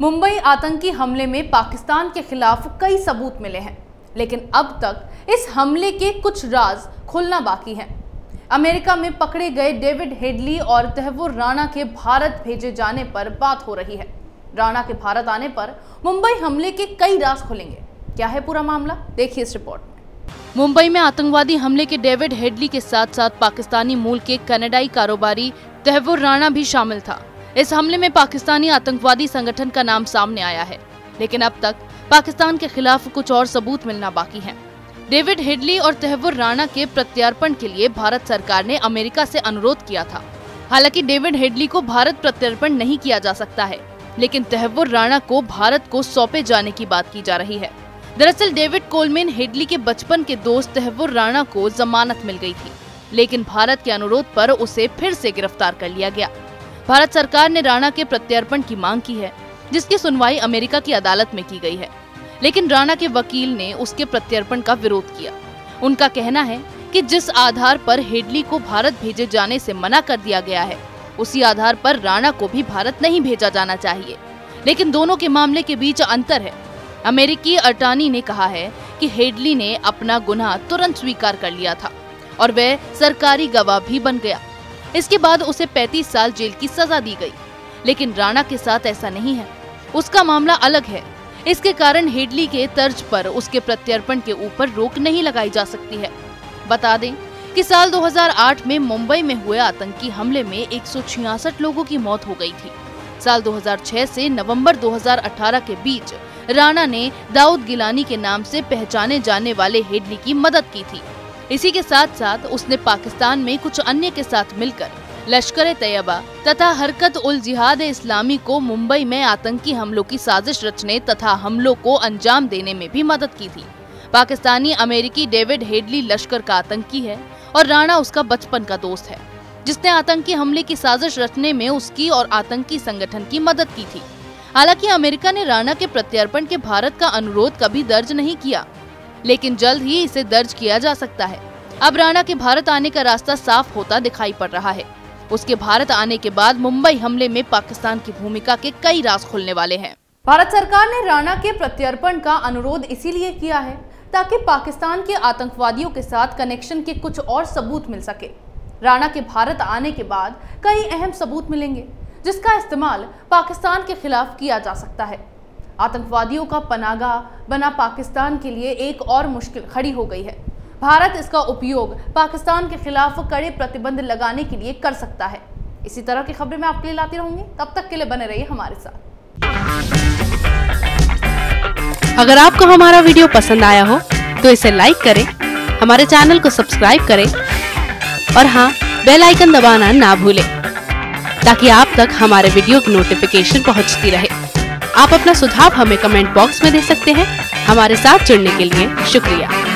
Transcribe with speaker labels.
Speaker 1: मुंबई आतंकी हमले में पाकिस्तान के खिलाफ कई सबूत मिले हैं, लेकिन अब तक इस हमले के कुछ राज खुलना बाकी हैं। अमेरिका में पकड़े गए डेविड हेडली और तहवुर राणा के भारत भेजे जाने पर बात हो रही है। राणा के भारत आने पर मुंबई हमले के कई राज खुलेंगे। क्या है पूरा मामला? देखिए इस रिपोर्ट में। मुंबई में आतंकवादी हमले के डेविड हेडली के साथ साथ पाकिस्तानी मूल के कनाडाई कारोबारी तहवुर राणा भी शामिल था। इस हमले में पाकिस्तानी आतंकवादी संगठन का नाम सामने आया है, लेकिन अब तक पाकिस्तान के खिलाफ कुछ और सबूत मिलना बाकी है। डेविड हेडली और तहवुर राणा के प्रत्यार्पण के लिए भारत सरकार ने अमेरिका से अनुरोध किया था। हालाँकि डेविड हेडली को भारत प्रत्यर्पण नहीं किया जा सकता है, लेकिन तहवुर राणा को भारत को सौंपे जाने की बात की जा रही है। दरअसल डेविड कोलमेन हेडली के बचपन के दोस्त तहवुर राणा को जमानत मिल गई थी, लेकिन भारत के अनुरोध पर उसे फिर से गिरफ़्तार कर लिया गया। भारत सरकार ने राणा के प्रत्यर्पण की मांग की है, जिसकी सुनवाई अमेरिका की अदालत में की गई है। लेकिन राणा के वकील ने उसके प्रत्यर्पण का विरोध किया। उनका कहना है कि जिस आधार पर हेडली को भारत भेजे जाने से मना कर दिया गया है, उसी आधार पर राणा को भी भारत नहीं भेजा जाना चाहिए। लेकिन दोनों के मामले के बीच अंतर है। अमेरिकी अटानी ने कहा है कि हेडली ने अपना गुनाह तुरंत स्वीकार कर लिया था और वह सरकारी गवाह भी बन गया। इसके बाद उसे 35 साल जेल की सजा दी गई। लेकिन राणा के साथ ऐसा नहीं है। उसका मामला अलग है। इसके कारण हेडली के तर्ज पर उसके प्रत्यर्पण के ऊपर रोक नहीं लगाई जा सकती है। बता दें कि साल 2008 में मुंबई में हुए आतंकी हमले में एक सौ छियासठ लोगों की मौत हो गई थी। साल 2006 से नवंबर 2018 के बीच राणा ने दाऊद गिलानी के नाम से पहचाने जाने वाले हेडली की मदद की थी। इसी के साथ साथ उसने पाकिस्तान में कुछ अन्य के साथ मिलकर लश्कर तैयबा तथा हरकत उल जिहाद इस्लामी को मुंबई में आतंकी हमलों की साजिश रचने तथा हमलों को अंजाम देने में भी मदद की थी। पाकिस्तानी अमेरिकी डेविड हेडली लश्कर का आतंकी है और राणा उसका बचपन का दोस्त है, जिसने आतंकी हमले की साजिश रचने में उसकी और आतंकी संगठन की मदद की थी। हालाँकि अमेरिका ने राणा के प्रत्यर्पण के भारत का अनुरोध कभी दर्ज नहीं किया। लेकिन जल्द ही इसे दर्ज किया जा सकता है। अब राणा के भारत आने का रास्ता साफ़ होता दिखाई पड़ रहा है। उसके भारत आने के बाद मुंबई हमले में पाकिस्तान की भूमिका के कई राज खुलने वाले हैं। भारत सरकार ने राणा के प्रत्यर्पण का अनुरोध इसीलिए किया है ताकि पाकिस्तान के आतंकवादियों के साथ कनेक्शन के कुछ और सबूत मिल सके। राणा के भारत आने के बाद कई अहम सबूत मिलेंगे, जिसका इस्तेमाल पाकिस्तान के खिलाफ किया जा सकता है। आतंकवादियों का पनागा बना पाकिस्तान के लिए एक और मुश्किल खड़ी हो गई है। भारत इसका उपयोग पाकिस्तान के खिलाफ कड़े प्रतिबंध लगाने के लिए कर सकता है। इसी तरह की खबरें मैं आपके लिए लाती रहूँगी। तब तक के लिए बने रहिए हमारे साथ।
Speaker 2: अगर आपको हमारा वीडियो पसंद आया हो तो इसे लाइक करें, हमारे चैनल को सब्सक्राइब करें, और हाँ बेल आइकन दबाना ना भूलें, ताकि आप तक हमारे वीडियो की नोटिफिकेशन पहुँचती रहे। आप अपना सुझाव हमें कमेंट बॉक्स में दे सकते हैं। हमारे साथ जुड़ने के लिए शुक्रिया।